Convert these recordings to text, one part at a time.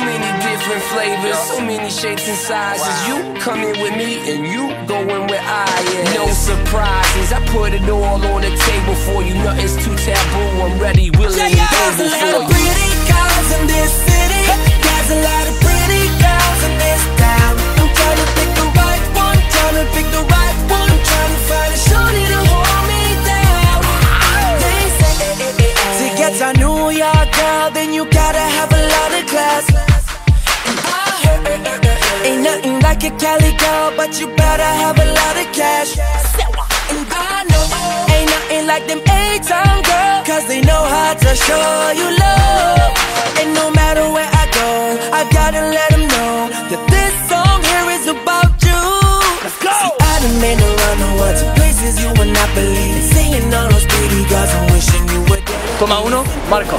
many different flavors, so many shapes and sizes. You come in with me and you go in where I am. No surprises, I put it all on the table for you. Nothing's too taboo. I'm ready, willing, and able for you. Like a Cali girl, but you better have a lot of cash. And I know ain't nothing like them A-town girls Cause they know how to show you love And no matter where I go, I gotta let them know That this song here is about you Let's go! See, I done been around the world to places you would not believe seeing all those pretty girls, I'm wishing you there Toma uno, Marco.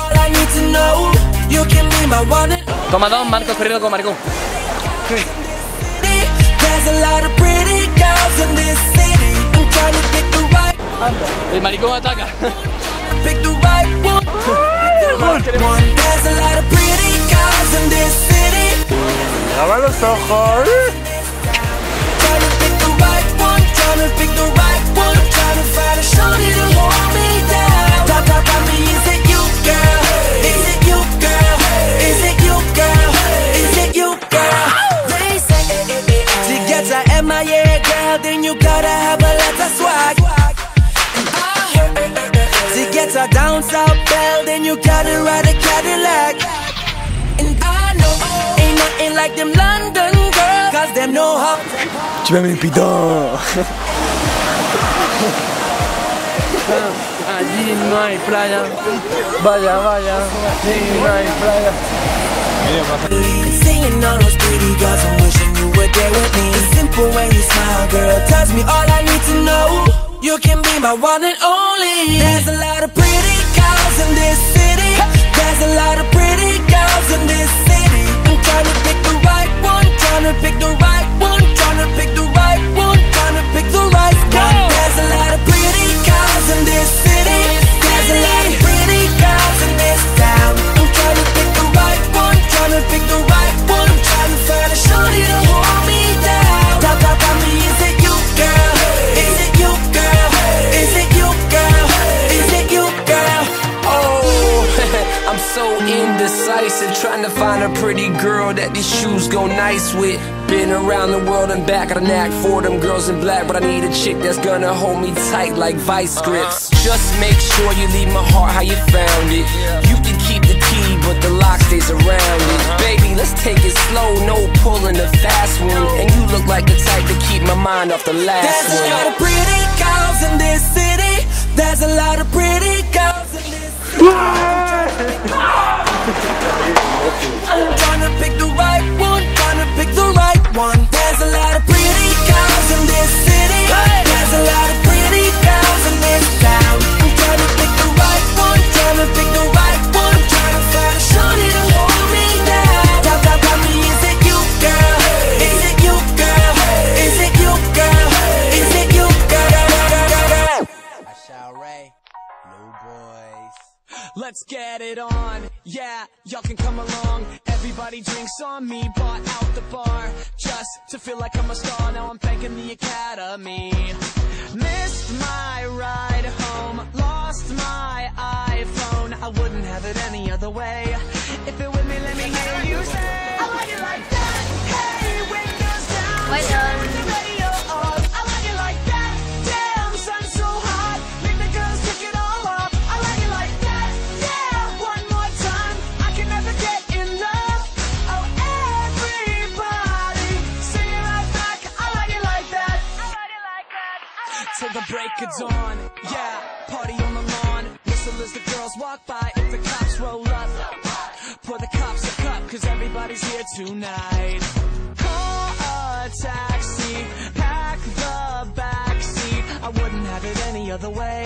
All I need to know, you can be my one Toma dos, Marco corriendo con Maricón. Only There's a lot of pretty girls in this city I'm trying to pick the right El maricón ataca. pick the right one. Pick the right one. There's a lot of pretty girls in this city. Abre los ojos. Trying to pick the right one, trying to pick the right one. Trying to find a shorty to hold me down. Down south belle, then you gotta ride a Cadillac. And I know ain't nothing like them London girls, cause them know how. Tu me putain. Allí no hay playa. Vaya, vaya. Allí no hay playa. Seeing all those pretty girls, I'm wishing you were there with me. It's simple when you smile, girl. Tells me all I need to know. You can be my one and only. There's a lot of pretty a lot of pretty girls in this city. I'm trying to pick the right one, trying to pick the right indecisive, trying to find a pretty girl that these shoes go nice with. Been around the world and back, got a knack for them girls in black, but I need a chick that's gonna hold me tight like vice grips. Just make sure you leave my heart how you found it. You can keep the key, but the lock stays around it. Baby, let's take it slow, no pulling the fast one. And you look like the type to keep my mind off the last a lot one. Let's get it on. Yeah, y'all can come along. Everybody drinks on me, bought out the bar. Just to feel like I'm a star. Now I'm thanking the academy. Missed my ride home, lost my iPhone. I wouldn't have it any break of dawn. Yeah, party on the lawn. Whistle as the girls walk by. If the cops roll up, pour the cops a cup. Cause everybody's here tonight. Call a taxi, pack the back seat. I wouldn't have it any other way.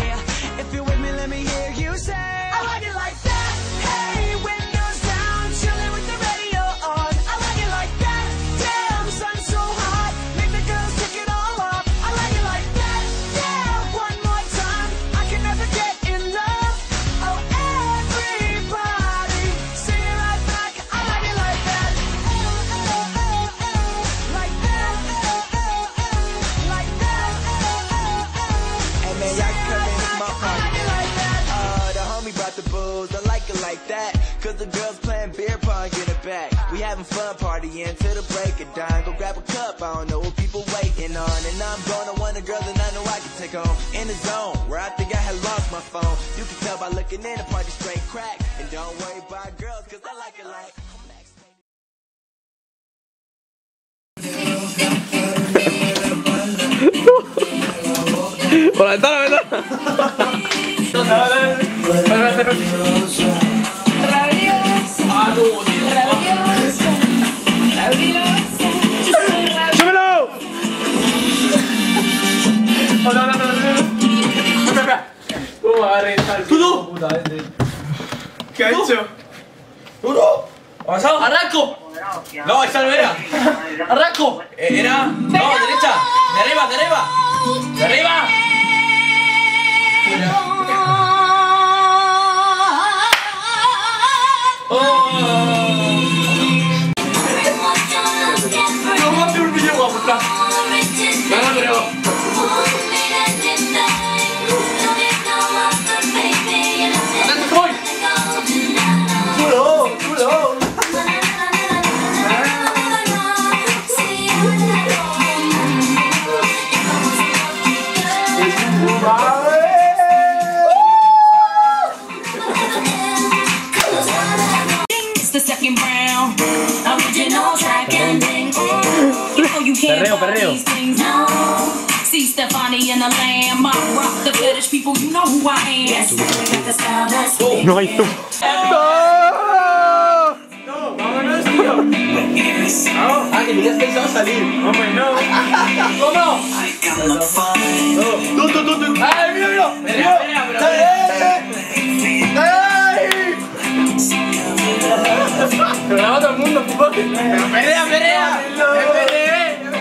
Cause the girls playing beer pong get it back. We having fun partying till the break of dawn. Go grab a cup, I don't know what people waiting on. And I'm gonna want a girl that I know I can take home. In the zone, where I think I had lost my phone. You can tell by looking in the party straight crack. And don't worry about girls, cause I like it like. Por la ventana, ventana. ¿Qué ha hecho? ¡Duro! ¿Avanzado? ¡Arranco! No, esa no era. ¡Arranco! Eh, Era. No, derecha. De arriba, de arriba. De arriba. No, no, no, Perreo, perreo. these things, no. See Stefani and the lamb. I rock the fetish people. You know who I am. Yes, got the style that's No hay tú. Ah, que tenías pensado salir. Hombre, no. ¿Cómo? Tú, tú, tú, tú. ¡Ay, mira, mira! ¡Mira, mira, mira! Pero graba todo el mundo,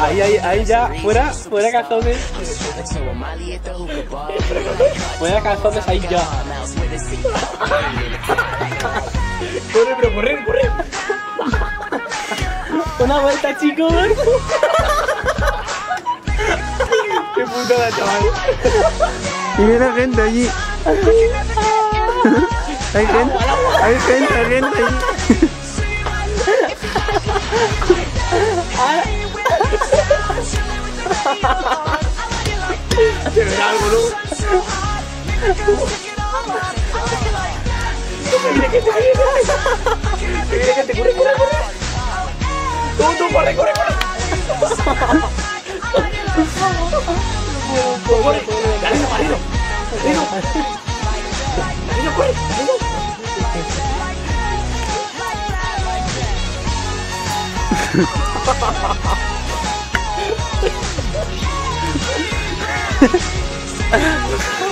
Ahí, ahí, ahí ya, fuera, fuera calzones, fuera calzones ahí ya. Corre, pero corre, corre. Una vuelta, chicos. Qué putada, chaval. Y viene gente allí. Hay gente, hay gente, hay gente allí. Ha ha ha ha!